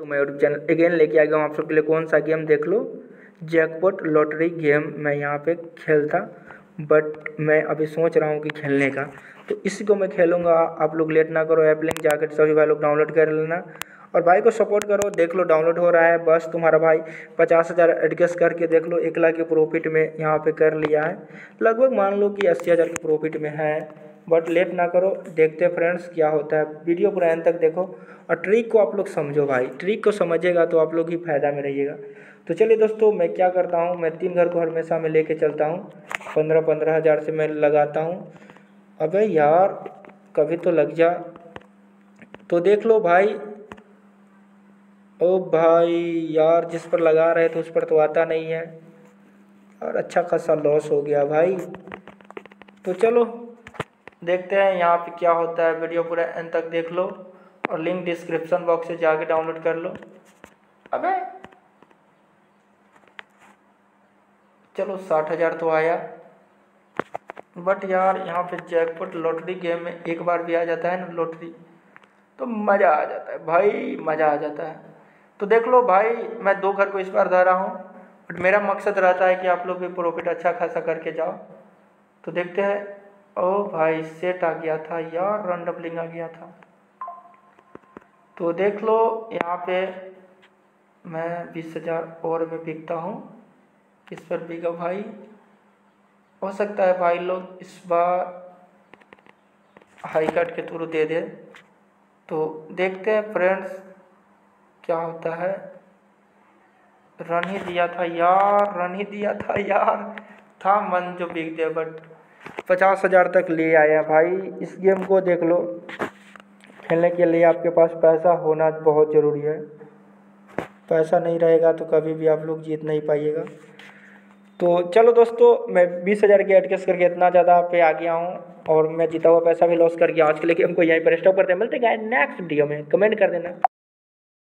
तो मैं YouTube channel again लेके आ गया हूँ आप सबके लिए। कौन सा गेम देख लो? जैकपॉट लॉटरी गेम मैं यहाँ पे खेलता बट मैं अभी सोच रहा हूँ कि खेलने का। तो इसी को मैं खेलूँगा। आप लोग लेट ना करो ऐप लिंक जाकर सभी भाई लोग डाउनलोड कर लेना। और भाई को सपोर्ट करो, देख लो डाउनलोड हो रहा है। बस तुम्हारा भाई पचास हज़ार एडजस्ट करके देख लो। एक लाख के प्रॉफिट में यहाँ पे कर लिया है। लगभग मान लो कि अस्सी हज़ार के प्रॉफिट में है। बट लेट ना करो, देखते फ्रेंड्स क्या होता है। वीडियो पूरा एंड तक देखो। और ट्रिक को आप लोग समझो भाई। ट्रिक को समझेगा तो आप लोग ही फ़ायदा में रहिएगा। तो चलिए दोस्तों, मैं क्या करता हूँ, मैं तीन घर को हमेशा में लेके चलता हूँ। पंद्रह पंद्रह हज़ार से मैं लगाता हूँ। अबे यार, कभी तो लग जा। तो देख लो भाई। ओ भाई, यार, जिस पर लगा रहे थे उस पर तो आता नहीं है। और अच्छा खासा लॉस हो गया भाई। तो चलो देखते हैं, यहाँ पे क्या होता है, वीडियो पूरा एंड तक देख लो और लिंक डिस्क्रिप्शन बॉक्स से जाके डाउनलोड कर लो। अबे चलो, साठ हज़ार तो आया। बट यार, यहाँ पे जैकपॉट लॉटरी गेम में एक बार भी आ जाता है ना लॉटरी तो मज़ा आ जाता है भाई, मज़ा आ जाता है। तो देख लो भाई, मैं दो घर को इस बार धरा रहा हूँ बट मेरा मकसद रहता है कि आप लोग भी प्रॉफिट अच्छा खासा करके जाओ। तो देखते हैं ओ भाई सेट आ गया था यार रन डबलिंग आ गया था। तो देख लो, यहाँ पे मैं बीस हज़ार और में बिकता हूँ। इस पर बिका भाई। हो सकता है भाई लोग इस बार हाई कार्ड के थ्रू दे दे। तो देखते हैं फ्रेंड्स क्या होता है। रन ही दिया था यार, रन ही दिया था यार। था मन जो बिक दे बट पचास हज़ार तक ले आया भाई, इस गेम को देख लो। खेलने के लिए आपके पास पैसा होना बहुत ज़रूरी है। पैसा नहीं रहेगा तो कभी भी आप लोग जीत नहीं पाइएगा। तो चलो दोस्तों, मैं बीस हज़ार की एडजस्ट करके इतना ज़्यादा पे आ गया हूँ और मैं जीता हुआ पैसा भी लॉस कर गया आज के लिए हमको यहीं पर स्टॉप करते हैं। मिलते हैं नेक्स्ट वीडियो में। कमेंट कर देना।